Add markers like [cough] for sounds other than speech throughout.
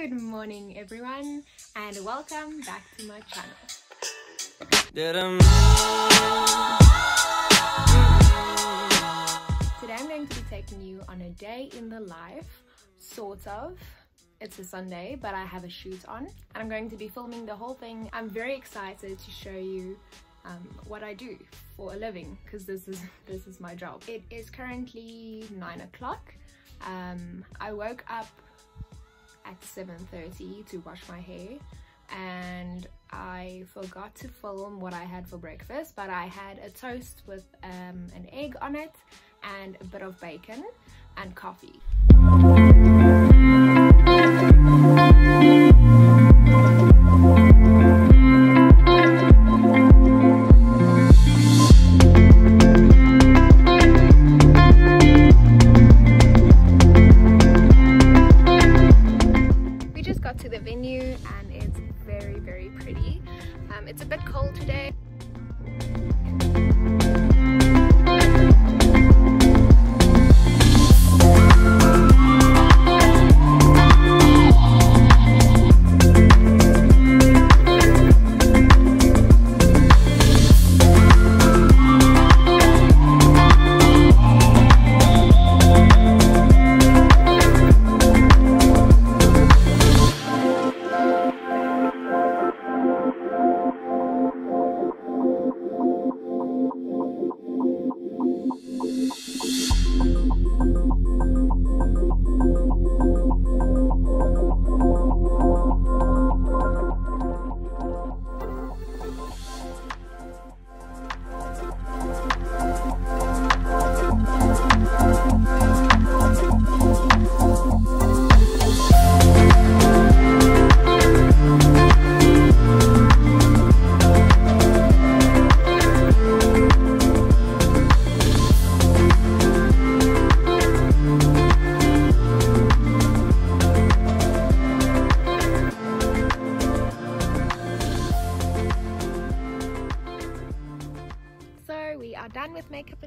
Good morning everyone and welcome back to my channel. Today I'm going to be taking you on a day in the life, sort of. It's a Sunday, but I have a shoot on and I'm going to be filming the whole thing. I'm very excited to show you um, what I do for a living because this is [laughs] this is my job. It is currently nine o'clock. Um, I woke up at 7.30 to wash my hair and I forgot to film what I had for breakfast but I had a toast with um, an egg on it and a bit of bacon and coffee. Done the venue and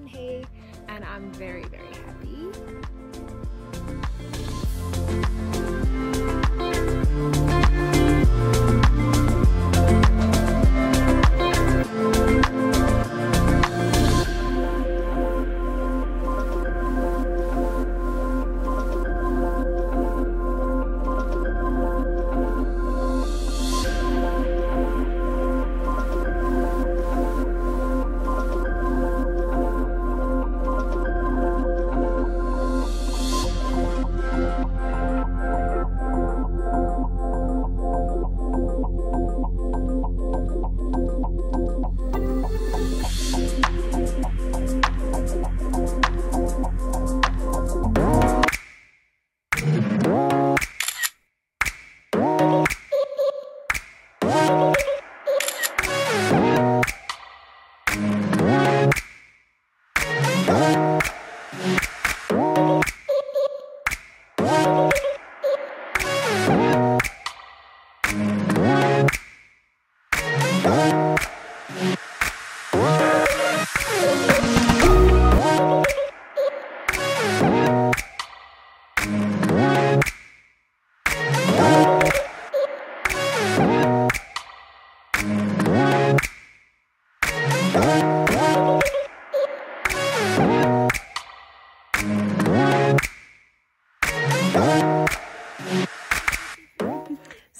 hair and I'm very very happy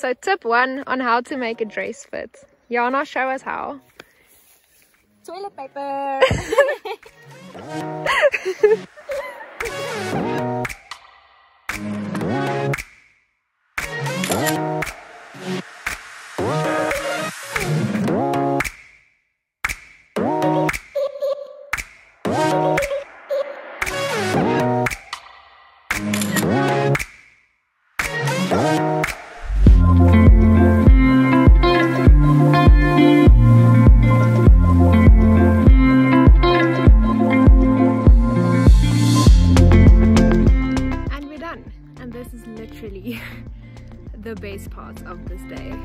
So tip one on how to make a dress fit. Yana, show us how. Toilet paper. [laughs] day.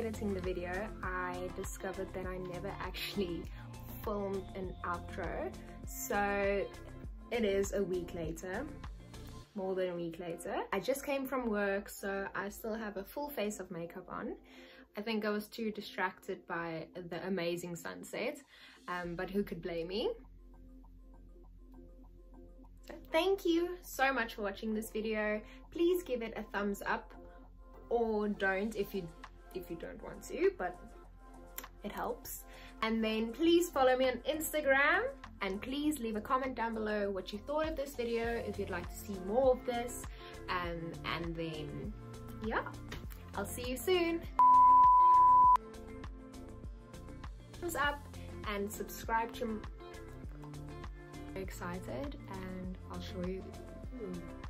editing the video, I discovered that I never actually filmed an outro. So it is a week later, more than a week later. I just came from work, so I still have a full face of makeup on. I think I was too distracted by the amazing sunset, um, but who could blame me? So thank you so much for watching this video. Please give it a thumbs up or don't if you if you don't want to, but it helps. And then please follow me on Instagram and please leave a comment down below what you thought of this video, if you'd like to see more of this. Um, and then, yeah, I'll see you soon. Thumbs up and subscribe to... Me excited and I'll show you. Ooh.